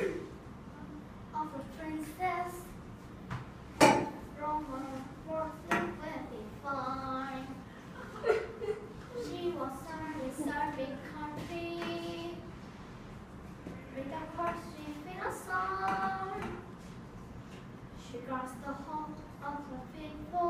of a princess from a worldly very fine. She was serving, serving country with a pursuit in a song. She crossed the hall of the people,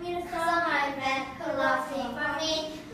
Minnesota, my friend, who for me.